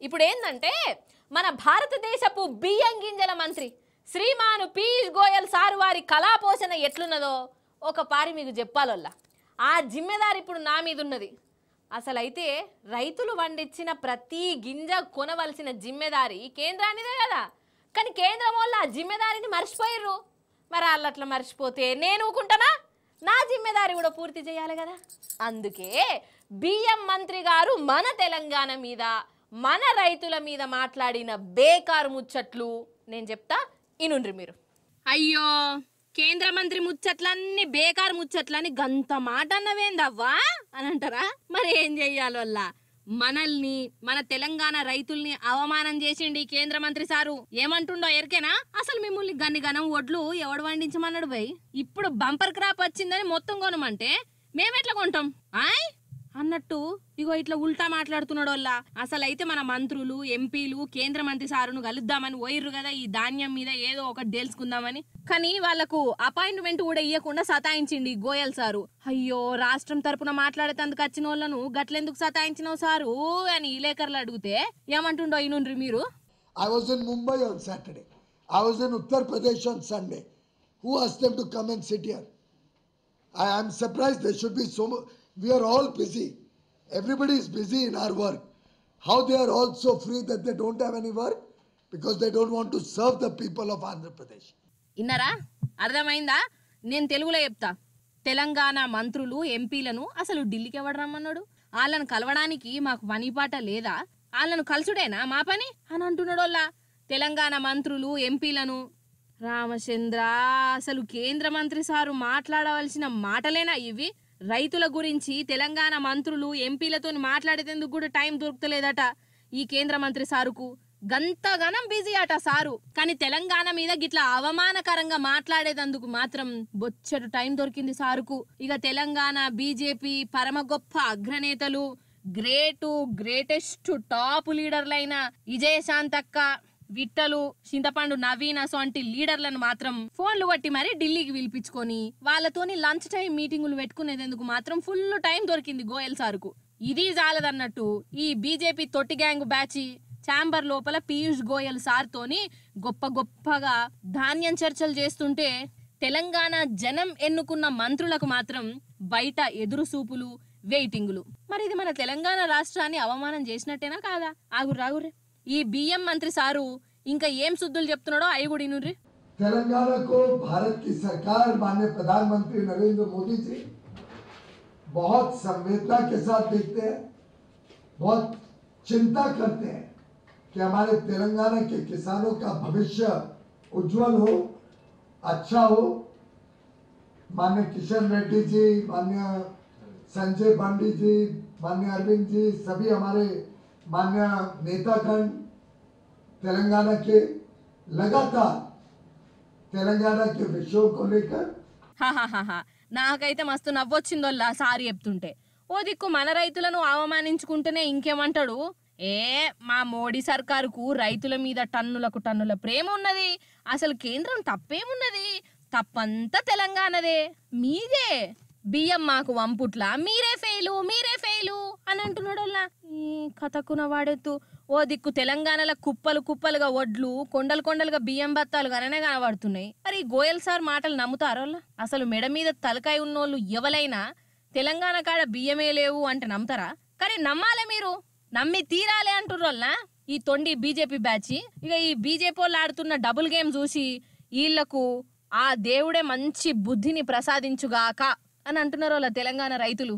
ఇప్పుడు ఏంటంటే మన భారతదేశపు బియ్యం గింజల మంత్రి శ్రీమాను పీయూష్ గోయల్ సారు వారి కళాపోషణ ఎట్లున్నదో ఒక పారి మీకు చెప్పాలొల్లా. ఆ జిమ్మెదారి ఇప్పుడు నా మీద ఉన్నది అసలైతే రైతులు వండించిన ప్రతి గింజ కొనవలసిన జిమ్మెదారి కేంద్రానిదే కదా కానీ కేంద్రం వల్ల ఆ జిమ్మెదారిని మర్చిపోయారు మరి వాళ్ళు అట్లా మర్చిపోతే నేను ఊకుంటానా? నా జిమ్మెదారి కూడా పూర్తి చేయాలి కదా అందుకే బియ్యం మంత్రి గారు మన తెలంగాణ మీద మన రైతుల మీద మాట్లాడిన బేకారు ముచ్చట్లు నేను చెప్తా ఇనుండ్రి మీరు. అయ్యో కేంద్ర మంత్రి ముచ్చట్లన్నీ బేకారు ముచ్చట్లని గంత మాట అన్నవేందవ్వా? అని అంటారా? మరి ఏం చెయ్యాలి వల్ల మనల్ని మన తెలంగాణ రైతుల్ని అవమానం చేసిండి కేంద్ర మంత్రి సారు. ఏమంటుండో ఎరికేనా? అసలు మిమ్మల్ని గన్ని గనం ఒడ్లు ఎవడు వండించమన్నాడు భయ్ ఇప్పుడు బంపర్ క్రాప్ వచ్చిందని మొత్తం కొనమంటే మేమెట్లా కొంటాం? ఆయ్! అన్నట్టు ఇగో ఇట్లా ఉల్టా మాట్లాడుతున్నాడు వల్ల అసలు అయితే మన మంత్రులు ఎంపీలు కేంద్ర మంత్రి సారును కలుద్దామని పోయిర్రు కదా ఈ ధాన్యం మీద ఏదో ఒకటి తెలుసుకుందామని. కానీ వాళ్ళకు అపాయింట్మెంట్ కూడా ఇవ్వకుండా సతాయించింది గోయల్ సారు. అయ్యో రాష్ట్రం తరపున మాట్లాడేటందుకు వచ్చిన వాళ్ళను గట్లెందుకు సతాయించినావు సారు అని ఈ లేఖర్లు అడిగితే ఏమంటుండో ఇనుండ్రి మీరు? I was in Mumbai on Saturday I was in Uttar Pradesh on Sunday who has them to come come and sit here? I am surprised there should we we are all busy everybody is busy in our work how they are also free that they don't have any work because they don't want to serve the people of Andhra Pradesh విన్నారా అర్థమైందా నేను తెలుగులో చెప్తా తెలంగాణ మంత్రులు ఎంపీలను అసలు ఢిల్లీకి ఎవడు రమ్మన్నాడు వాళ్ళను కలవడానికి మాకు పని పాట లేదా వాళ్ళను కలుసుడేనా మా పని అని అంటున్నాడోళ్ళ తెలంగాణ మంత్రులు ఎంపీలను రామచంద్ర అసలు కేంద్ర మంత్రి సారు మాట్లాడవలసిన మాటలేనా ఇవి రైతుల గురించి తెలంగాణ మంత్రులు ఎంపీలతో మాట్లాడేందుకు కూడా టైం దొరుకుతలేదట ఈ కేంద్ర మంత్రి సారుకు. గంతగనం బిజీ అట సారు. కానీ తెలంగాణ మీద గిట్లా అవమానకరంగా మాట్లాడేదందుకు మాత్రం బొచ్చడు టైం దొరికింది సారుకు. ఇక తెలంగాణ బీజేపీ పరమ గొప్ప అగ్రనేతలు గ్రేటు గ్రేటెస్ట్ టాప్ లీడర్లైన విజయశాంతక్క విట్టలు చింతపండు నవీన్ అసోంటి లీడర్లను మాత్రం ఫోన్లు కొట్టి మరీ ఢిల్లీకి పిలిపించుకొని వాళ్ళతోని లంచ్ టైం మీటింగులు పెట్టుకునేందుకు మాత్రం ఫుల్ టైం దొరికింది గోయల్ సార్కు. ఇది జాలదన్నట్టు ఈ బీజేపీ తొట్టి గ్యాంగ్ బ్యాచి ఛాంబర్ లోపల పీయూష్ గోయల్ సార్తోని గొప్ప గొప్పగా ధాన్యం చర్చలు చేస్తుంటే తెలంగాణ జనం ఎన్నుకున్న మంత్రులకు మాత్రం బయట ఎదురు సూపులు వెయిటింగులు. మరి ఇది మన తెలంగాణ రాష్ట్రాన్ని అవమానం చేసినట్టేనా కాదా? ఆగురు రాగురే ఈ బియ్యం మంత్రి సారు ఇంకా ఏం శుద్ధులు చెప్తున్నాడో అవి కూడా ఇనుర్రి तेलंगाना को भारत की सरकार माननीय प्रधानमंत्री नरेंद्र मोदी जी बहुत संवेदना के साथ देखते हैं बहुत चिंता करते हैं कि हमारे तेलंगाना के किसानों का भविष्य उज्जवल हो अच्छा हो माननीय किशन रेड्डी जी माननीय संजय पांडे जी माननीय अरविंद जी सभी हमारे माननीय नेतागण तेलंगाना के लगातार तेलंगाना के विषयों को लेकर హాహాహాహా. నాకైతే మస్తు నవ్వొచ్చిందోల్లా సారి చెప్తుంటే ఓ దిక్కు మన రైతులను అవమానించుకుంటేనే ఇంకేమంటాడు ఏ మా మోడీ సర్కారుకు రైతుల మీద టన్నులకు టన్నుల ప్రేమ ఉన్నది అసలు కేంద్రం తప్పేమున్నది తప్పంతా తెలంగాణదే మీదే బియ్యం మాకు వంపుట్లా మీరే ఫెయిలు మీరే ఫెయిలు అని అంటున్నాడోల్లా ఈ కథకున వాడెత్తు ఓ దిక్కు తెలంగాణలో కుప్పలు కుప్పలుగా వడ్లు కొండలు కొండలుగా బియ్యం బత్తాలు గననే కనబడుతున్నాయి. మరి గోయల్ సార్ మాటలు నమ్ముతారోళ్ళ అసలు మెడ మీద తలకాయ ఉన్నోళ్ళు ఎవలైనా తెలంగాణ కాడ బియ్యమే లేవు అంటే నమ్ముతారా? కానీ నమ్మాలే మీరు. నమ్మి తీరాలే అంటుర్రోళ్ళ ఈ తొండి బీజేపీ బ్యాచ్. ఇక ఈ బీజేపీ వాళ్ళు ఆడుతున్న డబుల్ గేమ్ చూసి వీళ్ళకు ఆ దేవుడే మంచి బుద్ధిని ప్రసాదించుగాక అని అంటున్నారు వాళ్ళ తెలంగాణ రైతులు?